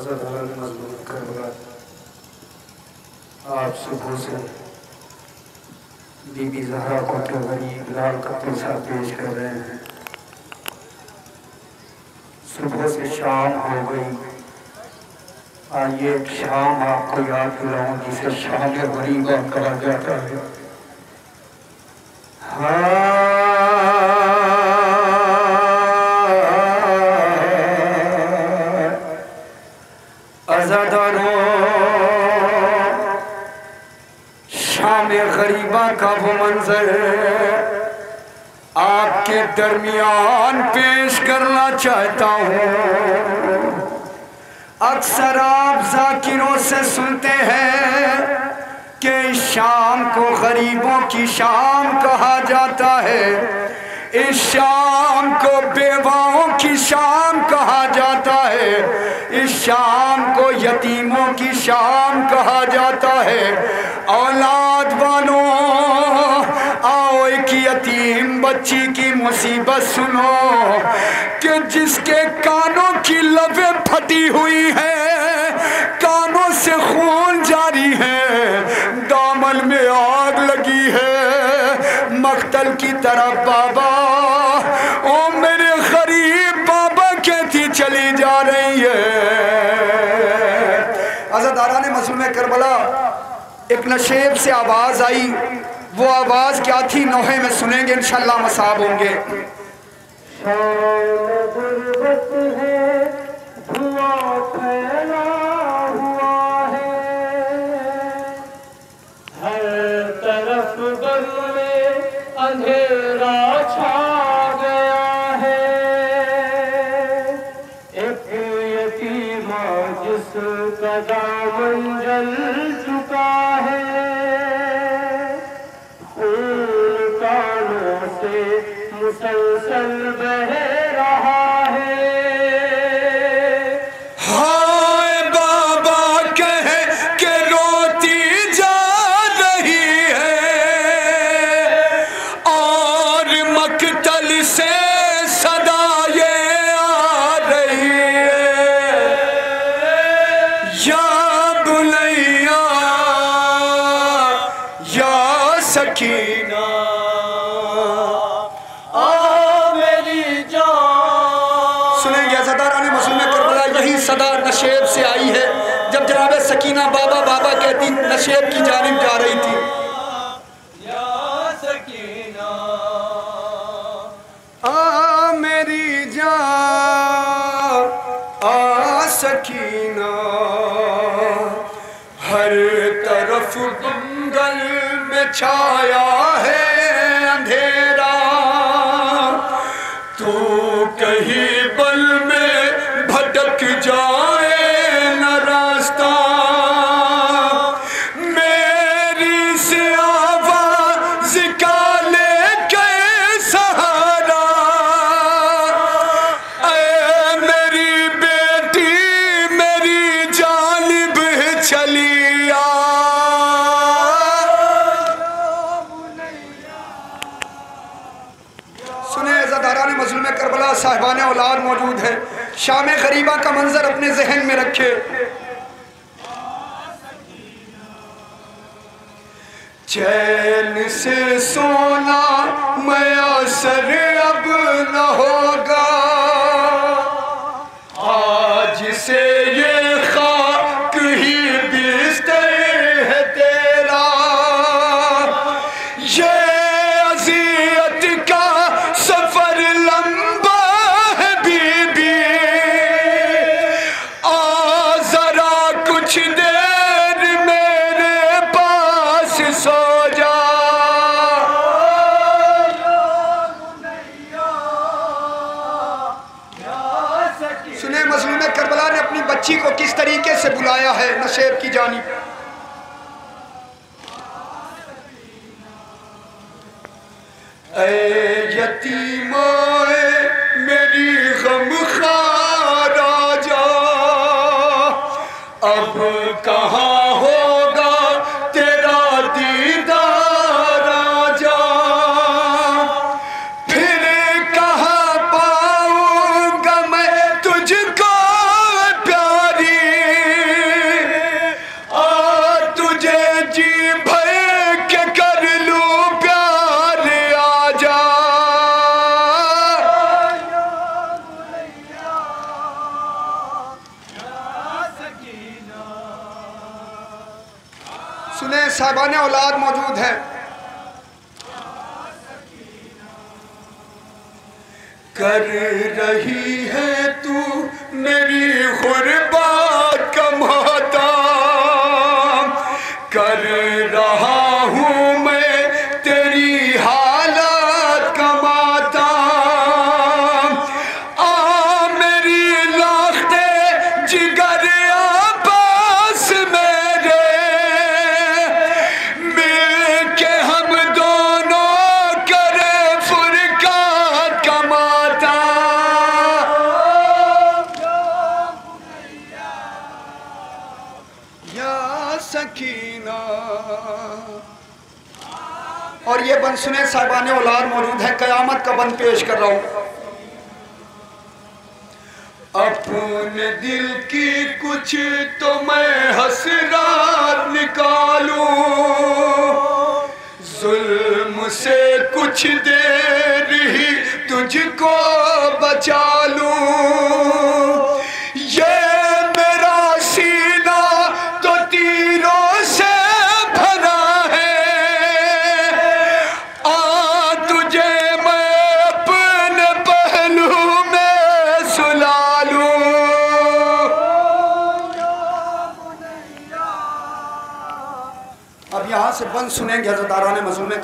حضرت حضرت مضمون کربلا آپ صبح سے بی بی زہرا کو کے غریب لال کا قصہ پیش کر رہے ہیں۔ صبح سے شام ہو گئی۔ آئیے، شام آپ کو یاد دلاؤں، جسے شام غریبہ کہا جاتا ہے۔ کا وہ منظر آپ کے درمیان پیش کرنا چاہتا ہوں۔ اکثر آپ ذاکروں سے سنتے ہیں کہ شام کو غریبوں کی شام کہا جاتا ہے۔ اس شام کو بیواؤں کی شام کہا جاتا ہے۔ اس شام کو یتیموں کی شام کہا جاتا ہے۔ اولاد والوں، آؤ ایک یتیم بچی کی مصیبت سنو۔ کہ جس کے کانوں کی لبیں پھٹی ہوئی ہیں، کانوں سے خون جاری ہے دامن میں آگ لگی ہے۔ مقتل کی طرف بابا کربلا، ایک نشیب سے آواز آئی۔ وہ آواز کیا تھی؟ نوحے میں سنیں گے، انشاءاللہ مصاب ہوں گے۔ غربت ہے سکینہ۔ آ میری جان۔ سنیں گے عزداران مسلم کربلا، یہی صدا نشیب سے آئی ہے۔ جب جناب سکینہ بابا بابا کہتی نشیب کی جانب جا رہی تھی۔ میں مظلوم صاحبان اولاد موجود ہے۔ شام غریبہ کا منظر اپنے ذہن میں رکھے۔ چین سے سونا میسر اب نہ ہو۔ اب کہاں صاحبان اولاد موجود ہیں۔ کر رہی ہے تو میری غربات اور سنے صاحبان اولاد موجود ہے قیامت کا بند پیش کر رہا ہوں۔ اپنے دل کی کچھ تو میں حسرات نکالوں۔ ظلم سے کچھ دیر ہی تجھ کو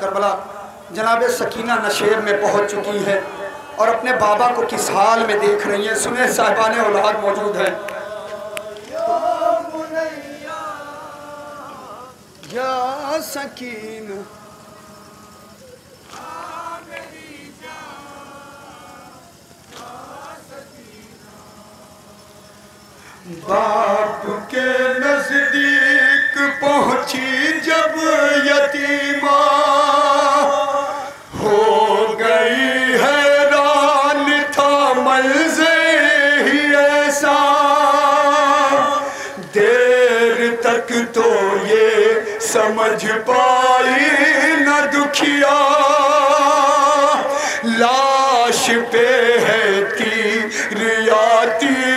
کربلا، جناب سکینہ نشیر میں پہنچ چکی ہے اور اپنے بابا کو کس حال میں دیکھ رہی ہیں، سنیں صاحبان اولاد موجود ہیں۔ یا سکینہ۔ باپ کے نزدیک پہنچی جب یتیمہ۔ تک تو یہ سمجھ پائی نہ دکھیا۔ لاش پہ ہے کی ریاتی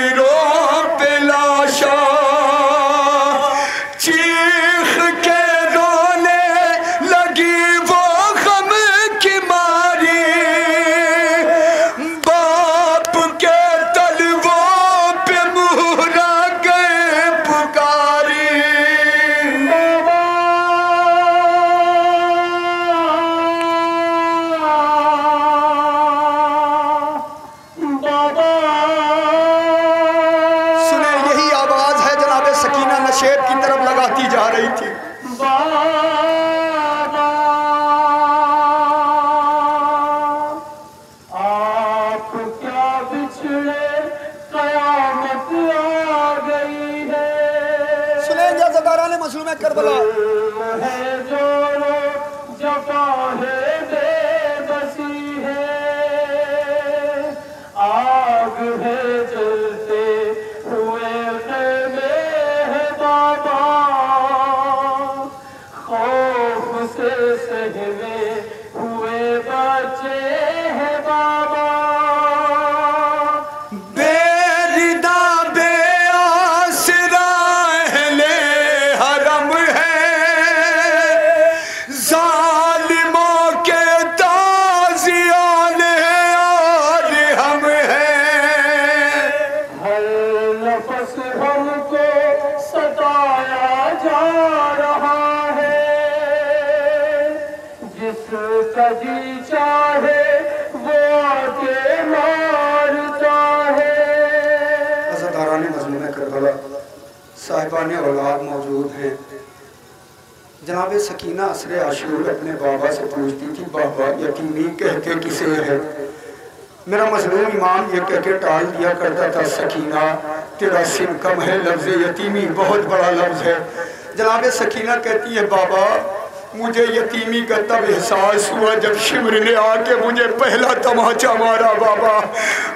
صاحبان اولاد موجود ہیں۔ جناب سکینہ عصر عاشور اپنے بابا سے پوچھتی تھی، بابا، یقینی کہہ کے کسے ہے میرا مظلوم امام یہ کہہ کے ٹال دیا کرتا تھا، سکینہ، تیرا سن کم ہے، لفظ یتیمی بہت بڑا لفظ ہے۔ جناب سکینہ کہتی ہے، بابا مجھے یتیمی کا تب احساس ہوا جب شمر نے آ کے مجھے پہلا تماچا مارا، بابا۔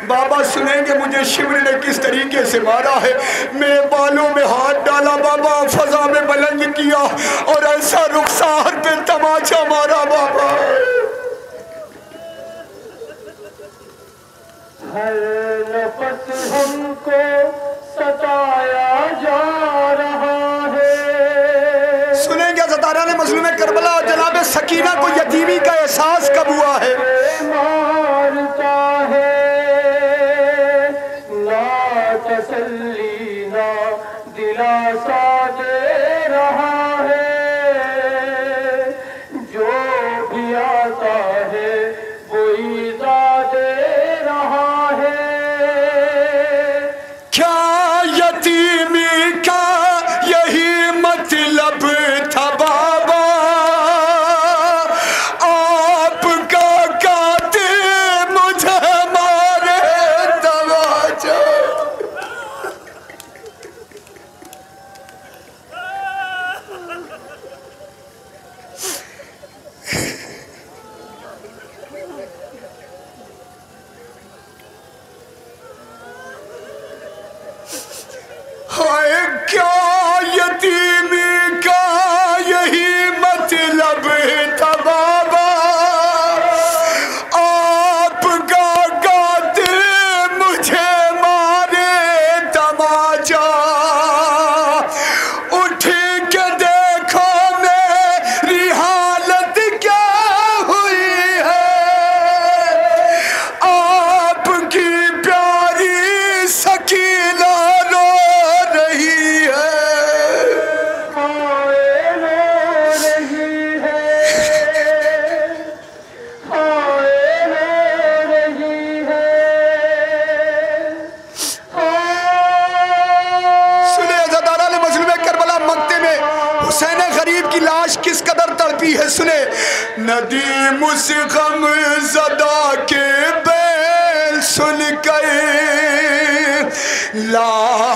بابا، سنیں گے مجھے شمر نے کس طریقے سے مارا ہے؟ میرے بالوں میں ہاتھ ڈالا، بابا، فضا میں بلند کیا اور ایسا رخسار پہ تماچا مارا، بابا۔ ہر نفس ہم کو یاران مظلوم کربلا اور جناب سکینہ کو یتیمی کا احساس کب ہوا ہے؟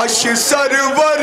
ஆஷி சருவர்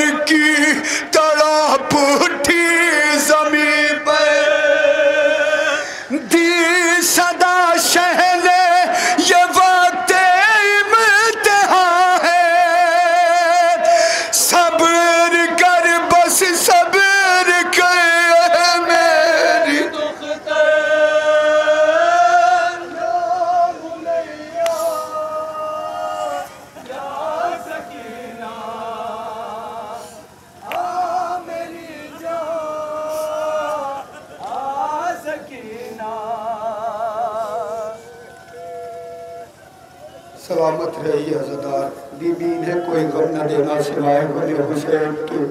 بی بی نے کوئی غم نہ دینا سوائے غم حسین کے۔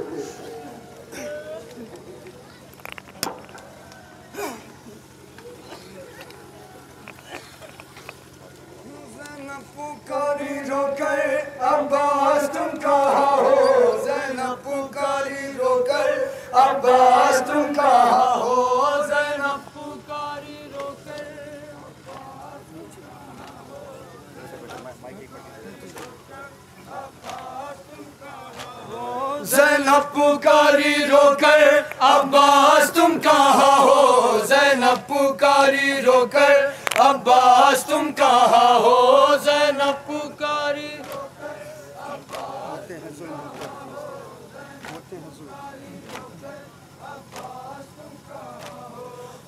زینب پکاری رو کر عباس تم کہاں ہو؟ زینب پکاری رو کر عباس تم کہاں ہو؟ زینب پکاری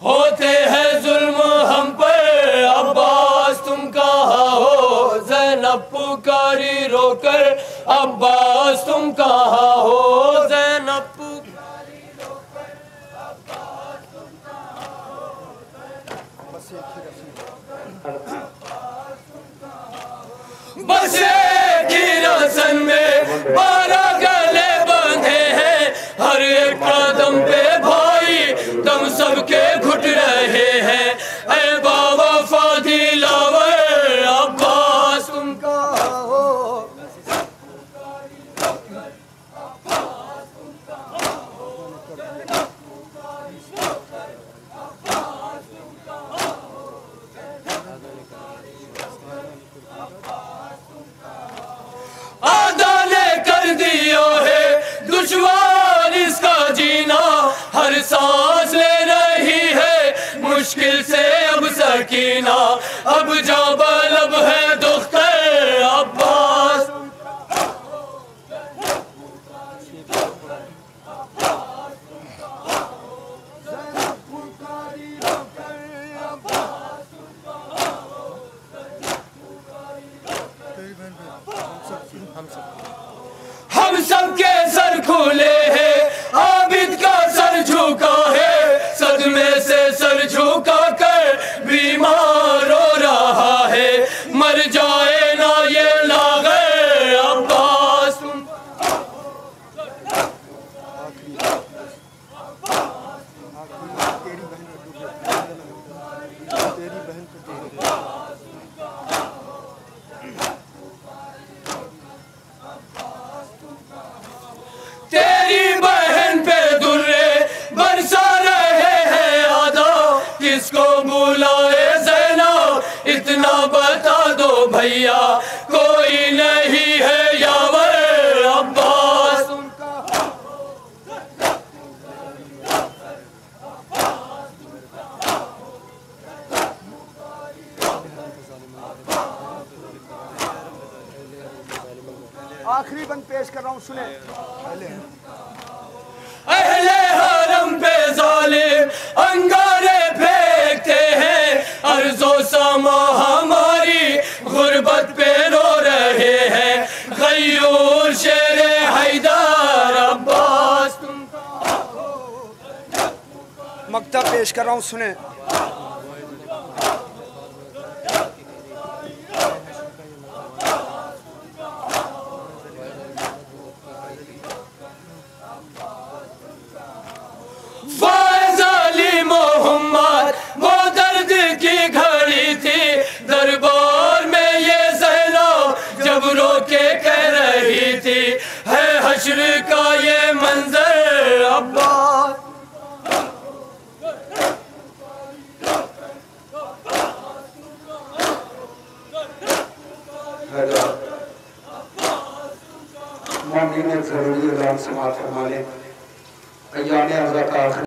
ہوتے ہیں ظلم ہم پر، عباس تم کہاں ہو؟ زینب پکاری رو کر عباس تم کہاں ہو؟ زینب۔ بسے کی رسن میں۔ مدینہ۔ اب جا بلب ہے دختر عباس۔ ہم سب کے بلائے زینو اتنا بتا دو بھیا کوئی نہیں ہے یاور عباس۔ آخری بند پیش کر رہا ہوں سنیں۔ اہل حرم پہ ظالم انگارے نقطہ پیش کر رہا ہوں سنیں۔ فرما لیں ایام حضرت آخر